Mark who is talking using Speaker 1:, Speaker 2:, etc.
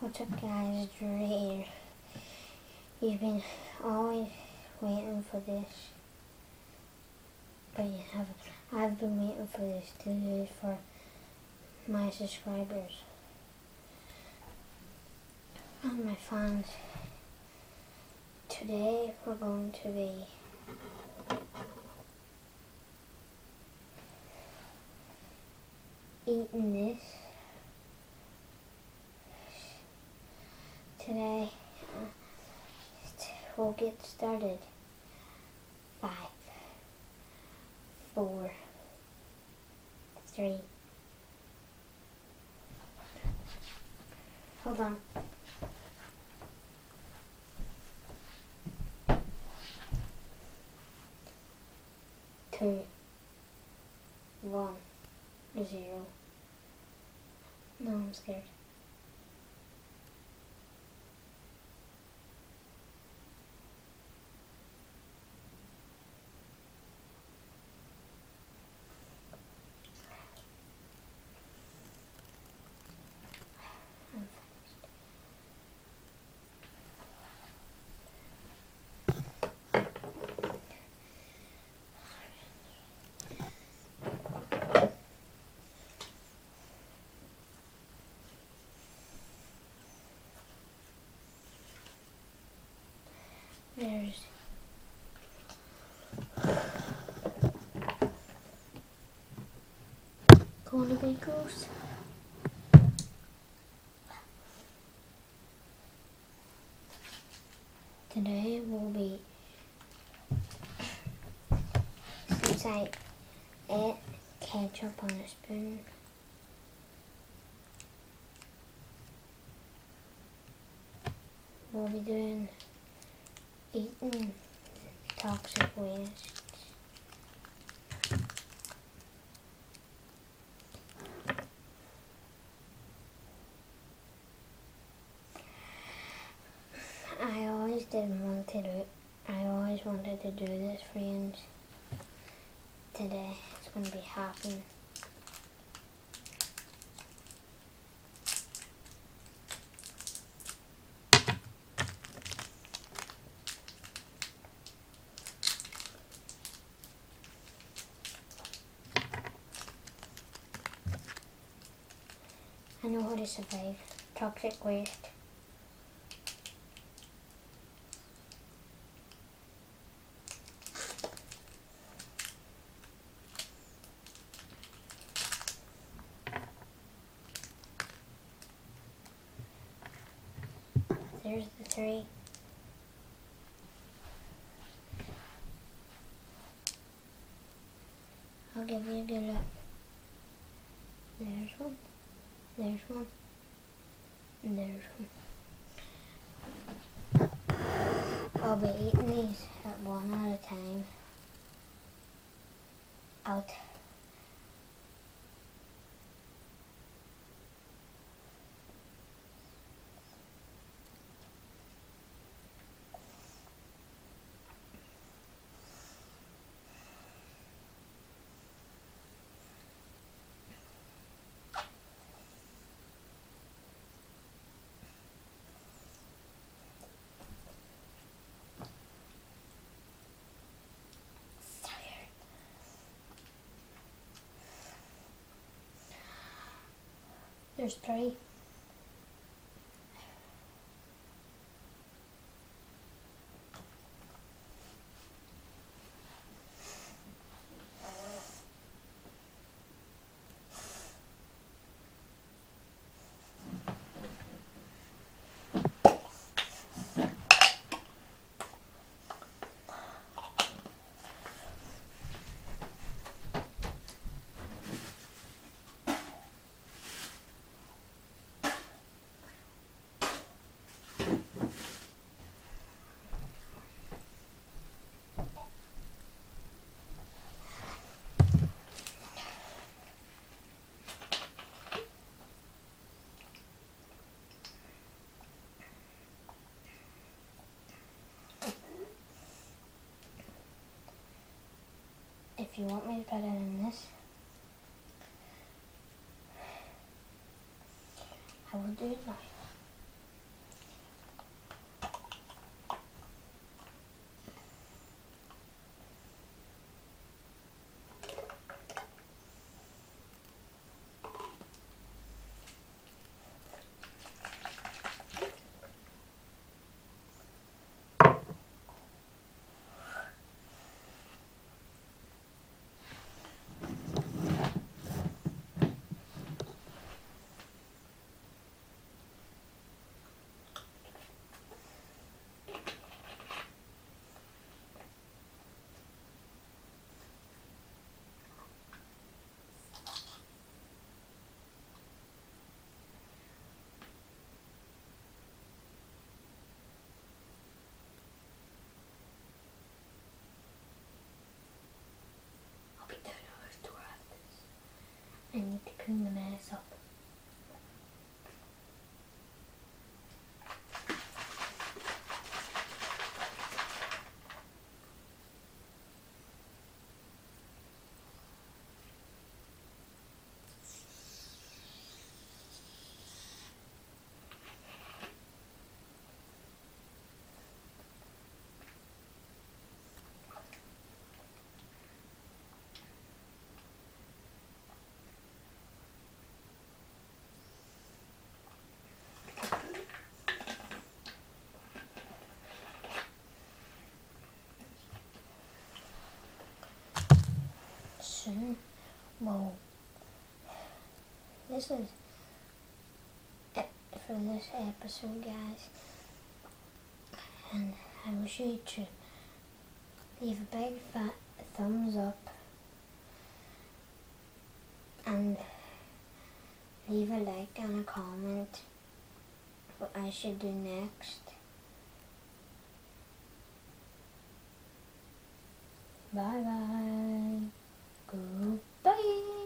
Speaker 1: What's up guys, it's here. You've been always waiting for this. But you haven't. I've been waiting for this to do this for my subscribers. And my fans. Today we're going to be eating this. Today uh, we'll get started. Five, four, three. Hold on. Two, one, zero. No, I'm scared. There's Corner bagels. Today will be since I ate ketchup on a spoon. We'll be doing eating toxic waste. I always didn't want to do I always wanted to do this, friends. Today it's going to be happening. I know how to survive toxic waste. There's the three. I'll give you a good look. There's one. There's one. And there's one. I'll be eating these at one at a time. Out. There's three. You want me to put it in this, I will do it now. I need to clean the mess up. Well, this is it for this episode, guys. And I wish you to leave a big fat thumbs up and leave a like and a comment what I should do next. Bye bye. Bye!